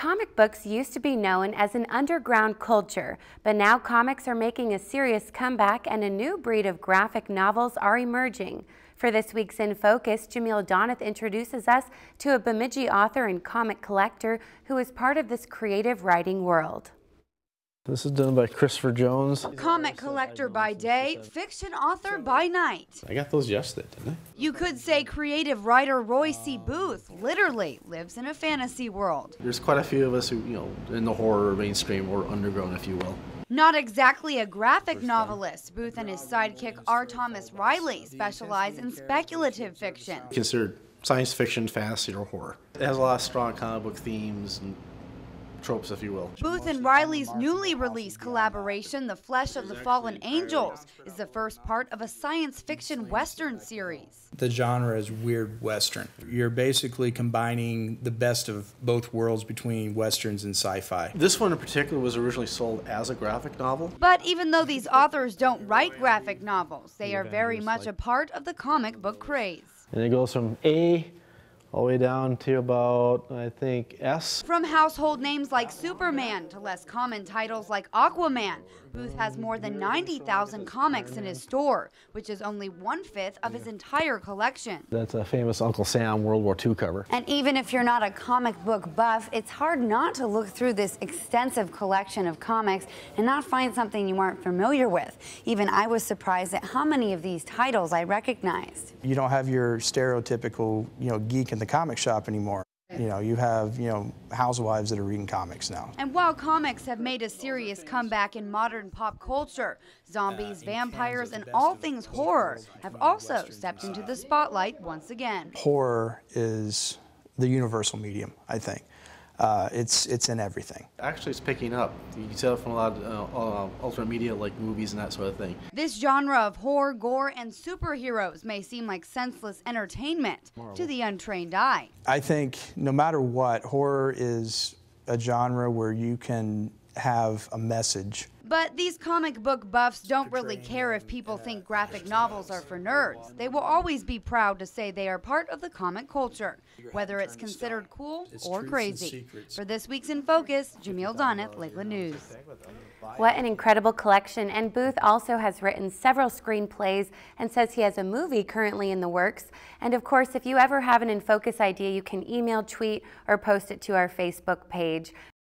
Comic books used to be known as an underground culture, but now comics are making a serious comeback and a new breed of graphic novels are emerging. For this week's In Focus, Jamil Donith introduces us to a Bemidji author and comic collector who is part of this creative writing world. This is done by Christopher Jones. Comic collector by day, fiction author by night. I got those yesterday, didn't I? You could say creative writer Roy C. Booth literally lives in a fantasy world. There's quite a few of us who, you know, in the horror mainstream or underground, if you will. Not exactly a graphic novelist, Booth and his sidekick R. Thomas Riley specialize in speculative fiction. Considered science fiction, fantasy, or horror. It has a lot of strong comic book themes and tropes, if you will. Booth and Riley's newly released collaboration, The Flesh of the Fallen Angels, is the first part of a science fiction western series. The genre is weird western. You're basically combining the best of both worlds between westerns and sci-fi. This one in particular was originally sold as a graphic novel. But even though these authors don't write graphic novels, they are very much a part of the comic book craze. And it goes from A all the way down to about, I think, S. From household names like Superman to less common titles like Aquaman, Booth has more than 90,000 comics in his store, which is only one fifth of his entire collection. That's a famous Uncle Sam World War II cover. And even if you're not a comic book buff, it's hard not to look through this extensive collection of comics and not find something you aren't familiar with. Even I was surprised at how many of these titles I recognized. You don't have your stereotypical, you know, geek in the comic shop anymore. You know, you have, you know, housewives that are reading comics now. And while comics have made a serious comeback in modern pop culture, zombies, vampires, and all things horror have also stepped into the spotlight once again. Horror is the universal medium, I think. Uh, it's it's in everything. Actually, it's picking up. You can tell from a lot of uh, uh, alternate media like movies and that sort of thing. This genre of horror, gore, and superheroes may seem like senseless entertainment Marvel. to the untrained eye. I think no matter what, horror is a genre where you can have a message but these comic book buffs don't really care if people think graphic novels are for nerds. They will always be proud to say they are part of the comic culture, whether it's considered cool or crazy. For this week's In Focus, Jamil Donith, Lakeland News. What an incredible collection. And Booth also has written several screenplays and says he has a movie currently in the works. And of course, if you ever have an In Focus idea, you can email, tweet, or post it to our Facebook page.